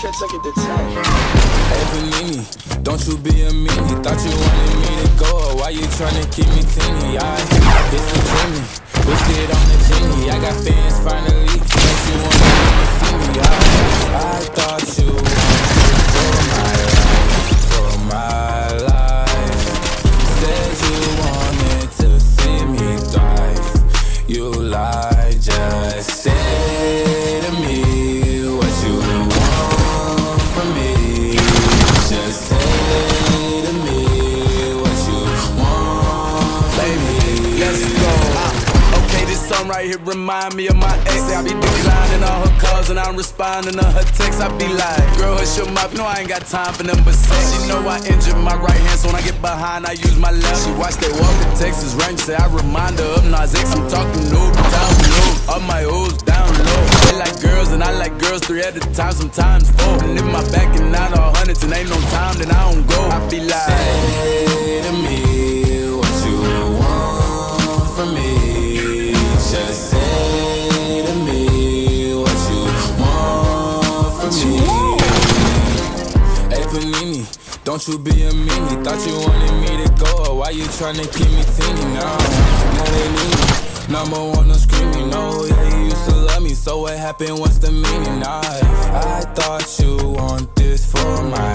can't. Hey Panini, don't you be a meanie. Thought you wanted me to go, why you tryna keep me teeny? I it's a dreamy, wish it on the genie. I got fans finally, don't you wanna see me? I, I thought you wanted for my life, for my life. Said you wanted to see me thrive. You lied, just say right here remind me of my ex. I be declining all her calls and I'm responding to her texts. I be like, girl, hush your mouth. No, I ain't got time for them but. She know I injured my right hand, so when I get behind, I use my left. She watch that walk in Texas Ranger, say I remind her of Nas X. I'm talking noob, down low. All my O's down low. They like girls and I like girls three at a time, sometimes four. And if my back and not all hundreds and ain't no time, then I don't go. I be like, Say to me what you want from me. Just say to me what you want from me. Hey Panini, don't you be a meanie. Thought you wanted me to go, or why you tryna keep me teeny? Now, now they need me. Number one, no screaming. No, yeah, you used to love me. So what happened? What's the meaning? I, I thought you want this for my